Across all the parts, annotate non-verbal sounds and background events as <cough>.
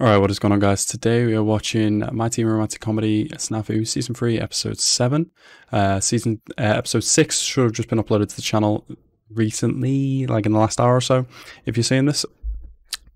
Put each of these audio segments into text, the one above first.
Alright, what is going on guys? Today we are watching My Teen Romantic Comedy Snafu Season 3 Episode 7. Uh, season uh, Episode 6 should have just been uploaded to the channel recently, like in the last hour or so, if you're seeing this.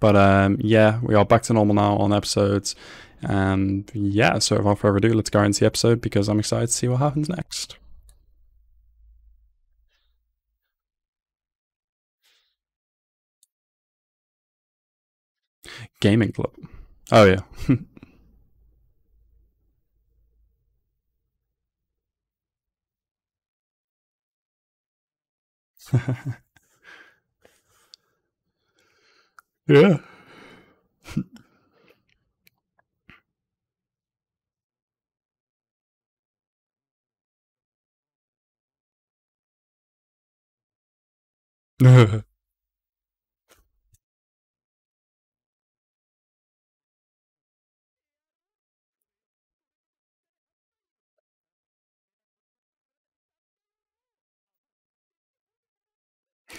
But um, yeah, we are back to normal now on episodes. And yeah, so without further ado, let's go into the episode because I'm excited to see what happens next. Gaming club. Oh yeah. <laughs> yeah. <laughs>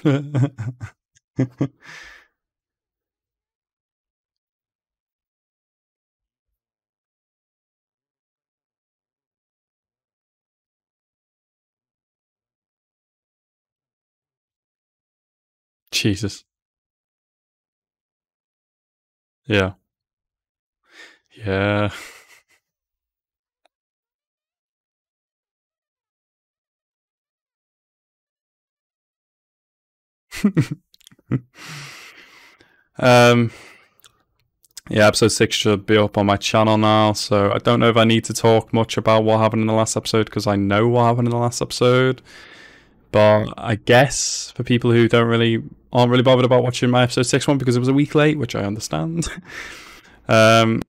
<laughs> Jesus. Yeah. Yeah. <laughs> um yeah, episode six should be up on my channel now, so I don't know if I need to talk much about what happened in the last episode because I know what happened in the last episode. But I guess for people who don't really aren't really bothered about watching my episode six one because it was a week late, which I understand. <laughs> um,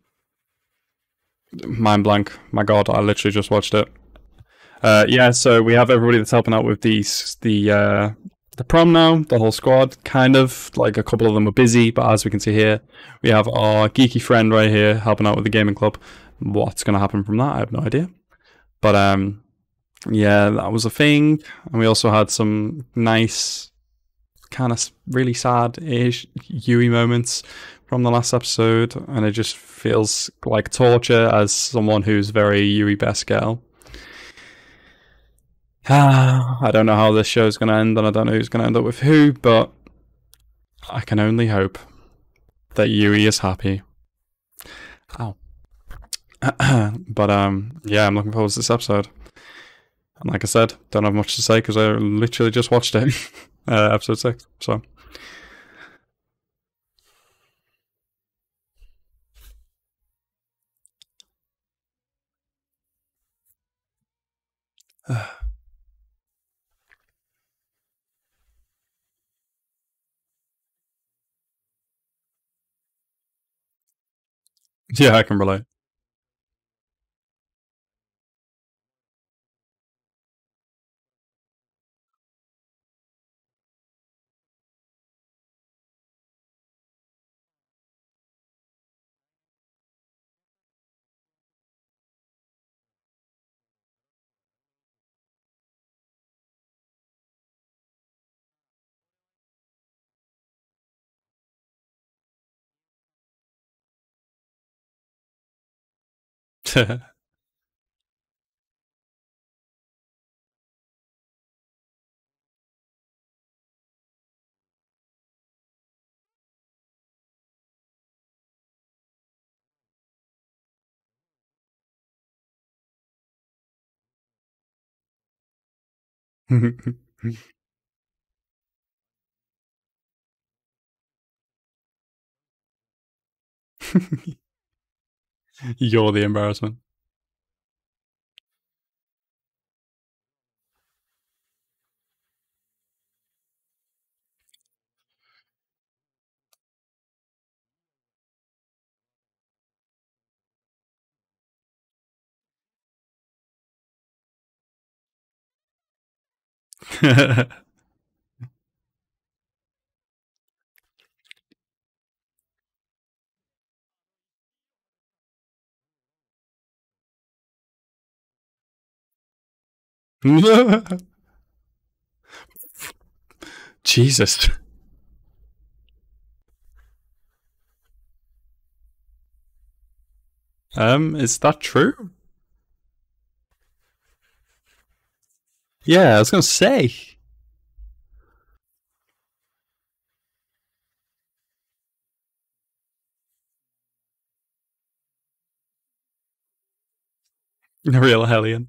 mind blank. My God, I literally just watched it. Uh, yeah, so we have everybody that's helping out with these the uh, the prom now, the whole squad, kind of like a couple of them are busy, but as we can see here, we have our geeky friend right here helping out with the gaming club. What's going to happen from that? I have no idea. But um, yeah, that was a thing, and we also had some nice, kind of really sad-ish Yui moments from the last episode, and it just feels like torture as someone who's very Yui best girl. <sighs> I don't know how this show is going to end, and I don't know who's going to end up with who, but I can only hope that Yui is happy. Ow. <clears throat> but um, yeah, I'm looking forward to this episode. And like I said, don't have much to say because I literally just watched it, <laughs> uh, episode six. So. <sighs> <sighs> Yeah, I can relate. フフフフ。You're the embarrassment. <laughs> <laughs> Jesus Um, is that true? Yeah, I was gonna say. <laughs> Real Hellion.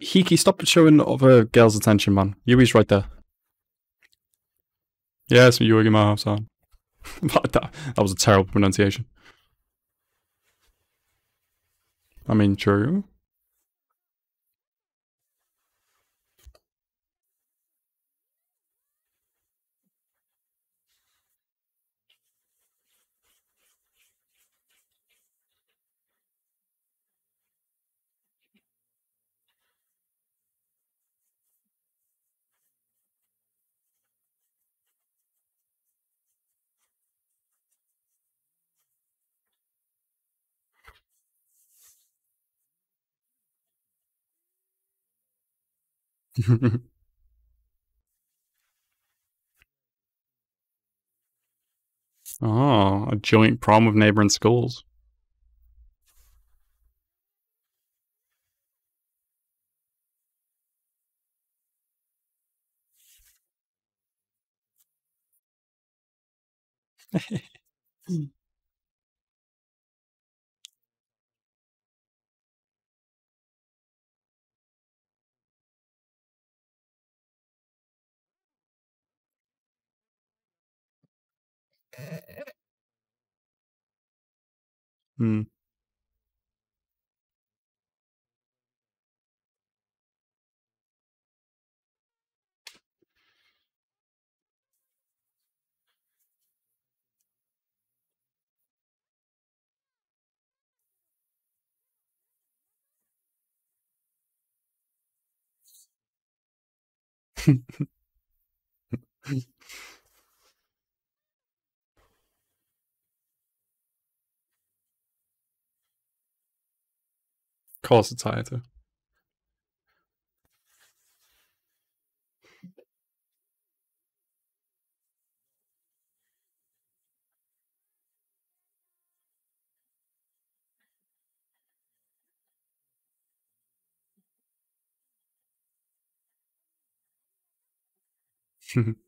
Hiki, stop showing other uh, girls' attention, man. Yui's right there. Yes, Yui Maha-san. <laughs> that, that was a terrible pronunciation. I mean, true. <laughs> oh, a joint prom with neighboring schools. <laughs> Hmm. Hmm. <laughs> Of course <laughs>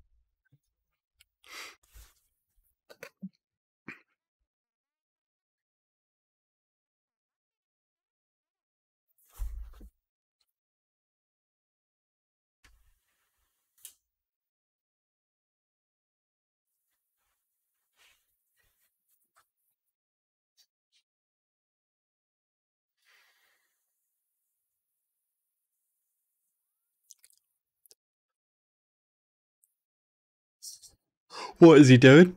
what is he doing?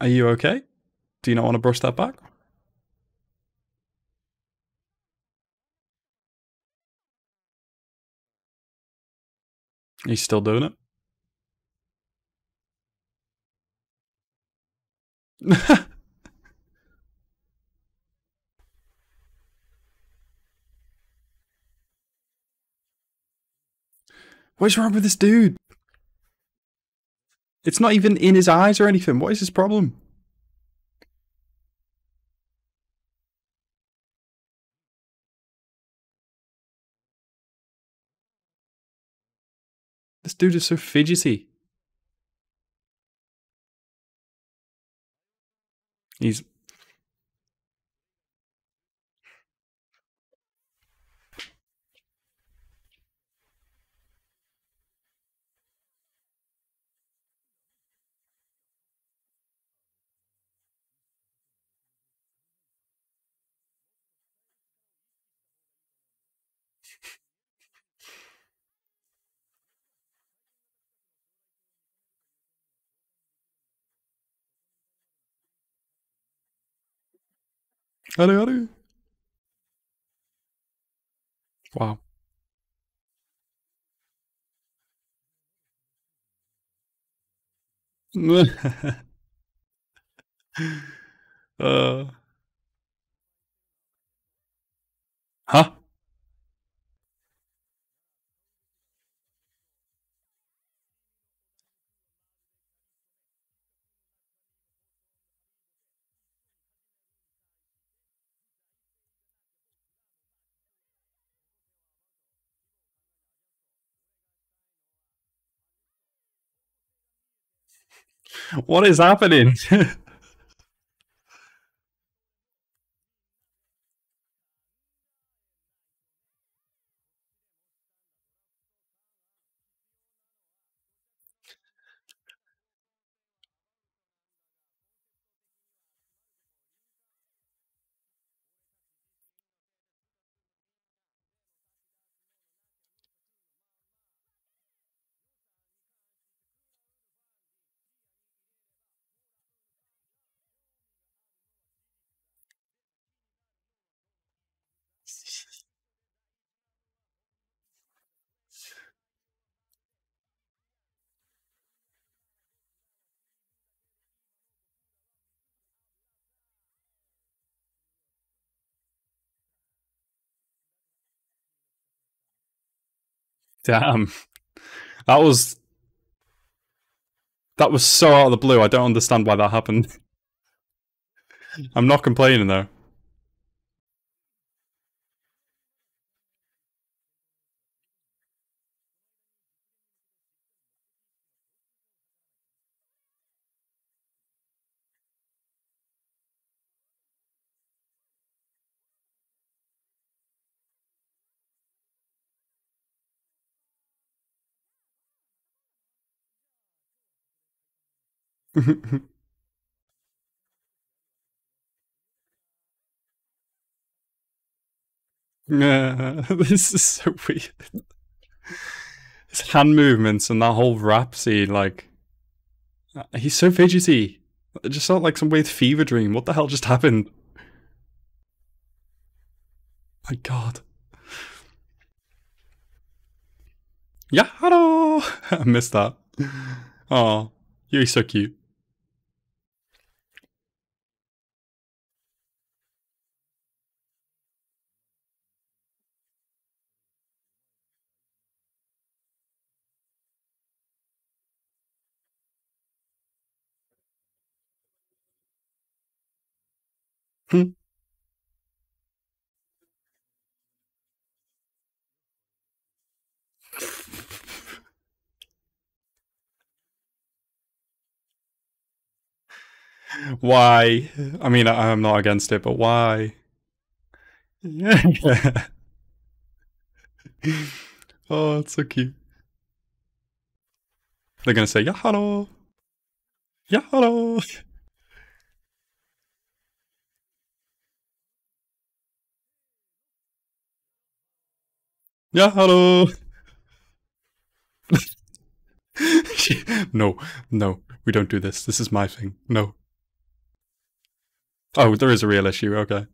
Are you okay? Do you not want to brush that back? He's still doing it. <laughs> What's wrong with this dude? It's not even in his eyes or anything. What is his problem? This dude is so fidgety. He's Hurry. Wow. <laughs> uh. Huh? What is happening? <laughs> Damn. Um, that was that was so out of the blue. I don't understand why that happened. <laughs> I'm not complaining though. <laughs> Yeah, this is so weird. His hand movements and that whole rap scene, like, uh, he's so fidgety. It just felt like some weird fever dream. What the hell just happened? My god. Yeah, hello! <laughs> I missed that. Oh, you're so cute. Hmm. why? I mean, I'm not against it, but why? Yeah. <laughs> oh, it's so cute. They're gonna say, yeah, hello. Yeah, hello. <laughs> No, no, we don't do this. This is my thing. No. Oh, there is a real issue. Okay.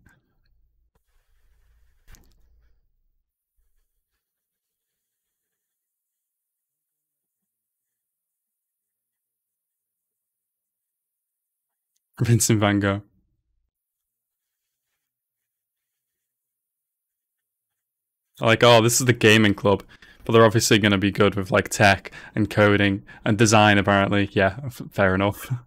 Vincent van Gogh. Like, oh, this is the gaming club, but they're obviously going to be good with like tech and coding and design. Apparently, yeah, fair enough. <laughs>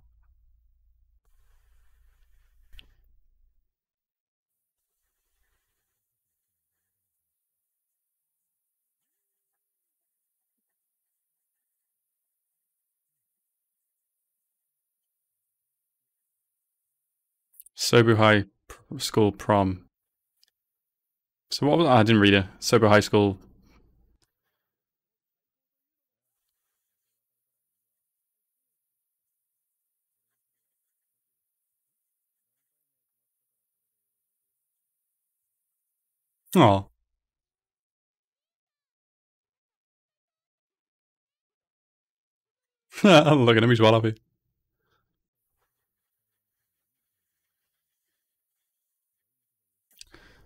Sobu High School prom. So what was I didn't read it. Sobu High School. Oh. <laughs> Look at him, he's well happy.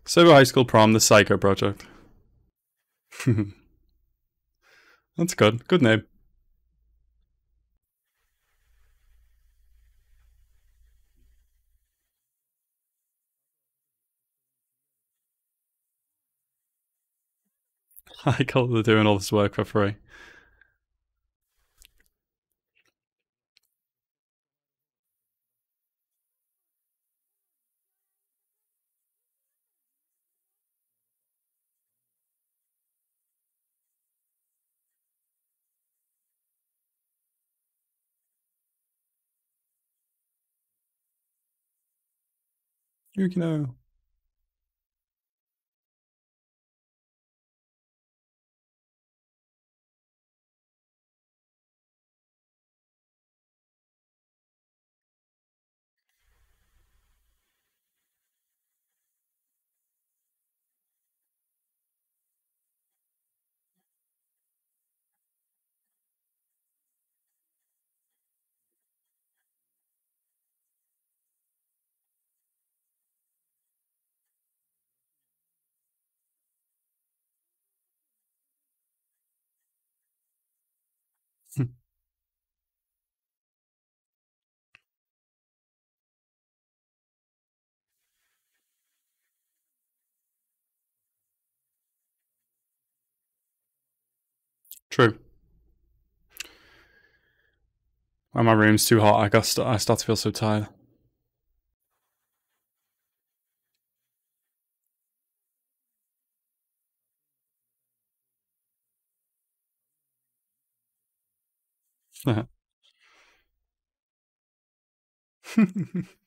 Sobu High School Prom, the Saiko Project. <laughs> That's good. Good name. <laughs> I call they're doing all this work for free. Yukino. Hmm. True. When my room's too hot, I got I start to feel so tired. Yeah. <laughs>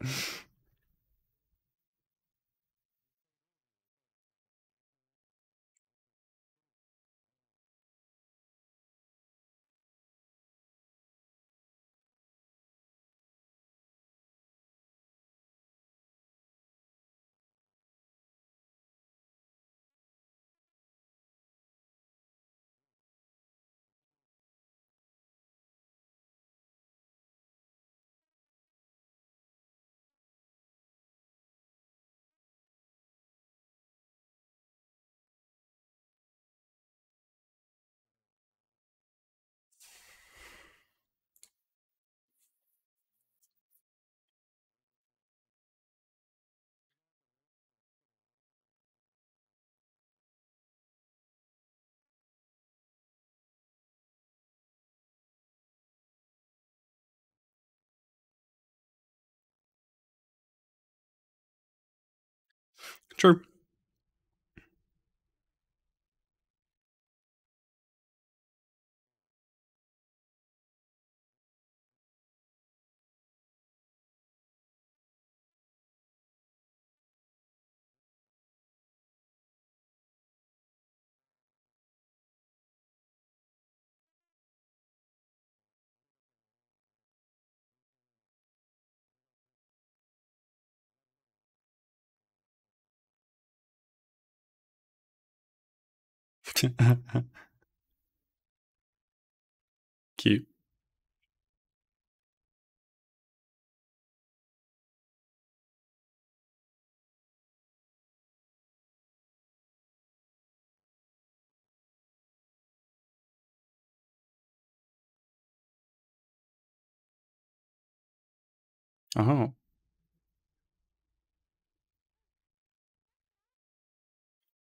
<laughs> True. Cute. Uh-huh. Oh.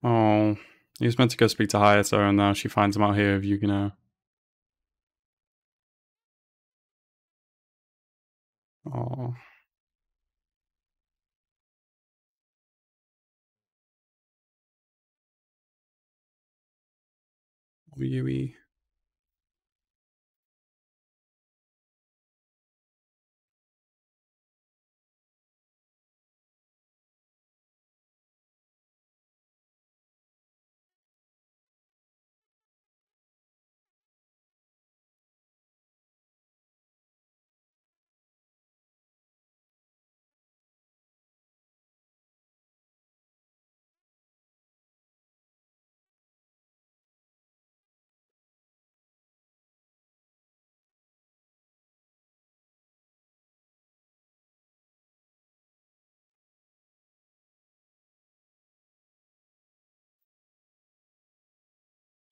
Oh. He was meant to go speak to Hayato, and now she finds him out here with Yukino. Oh. Yui.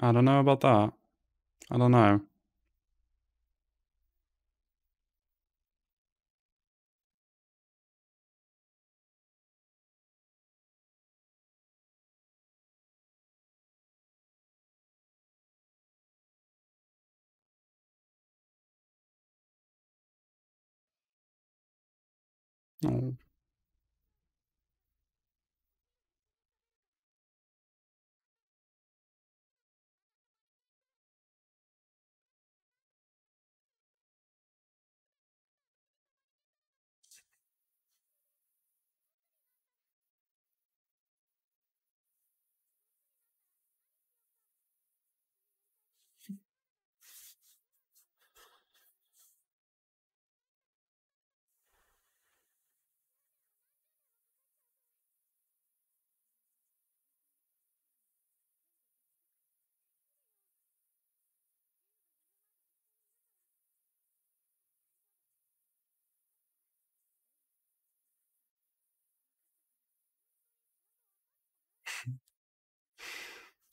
I don't know about that. I don't know. Oh.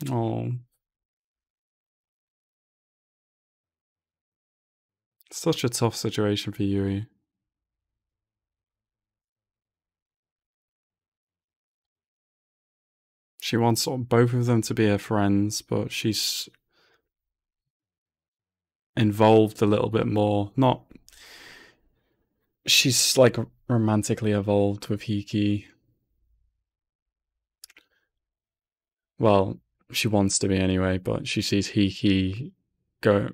Oh. Such a tough situation for Yuri. She wants both of them to be her friends, but she's involved a little bit more. Not. She's like romantically involved with Hiki. Well, she wants to be anyway, but she sees Hiki go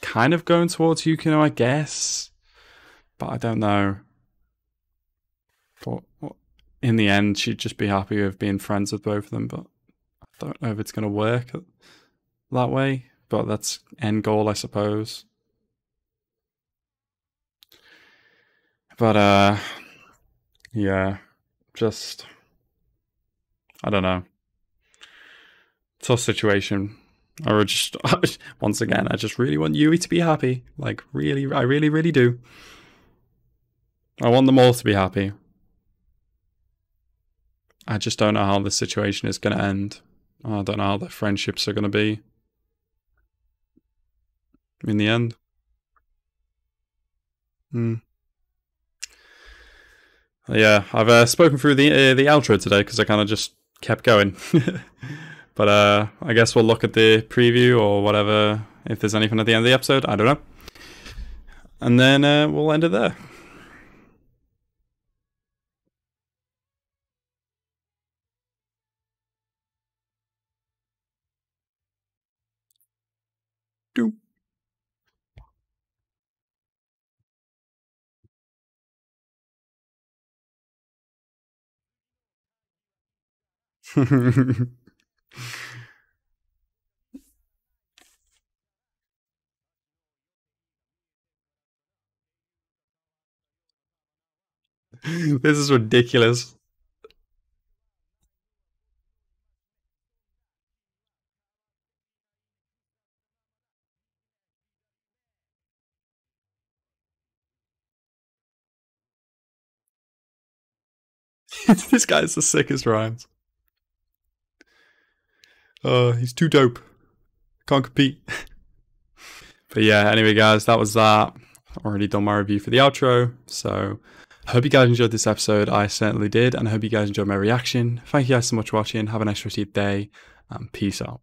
kind of going towards Yukino, I guess. But I don't know. But in the end, she'd just be happy with being friends with both of them. But I don't know if it's going to work that way. But that's end goal, I suppose. But uh, yeah, just I don't know. Tough situation. I would just <laughs> once again, I just really want Yui to be happy. Like really, I really, really do. I want them all to be happy. I just don't know how this situation is going to end. I don't know how the friendships are going to be in the end. Hmm. Yeah, I've uh, spoken through the uh, the outro today because I kind of just kept going. <laughs> but uh, I guess we'll look at the preview or whatever if there's anything at the end of the episode. I don't know, and then uh, we'll end it there. <laughs> this is ridiculous. <laughs> this guy's the sickest rhymes. Uh, he's too dope. Can't compete. <laughs> but yeah, anyway, guys, that was that. Already done my review for the outro. So, I hope you guys enjoyed this episode. I certainly did. And I hope you guys enjoyed my reaction. Thank you guys so much for watching. Have a nice rest of day. And peace out.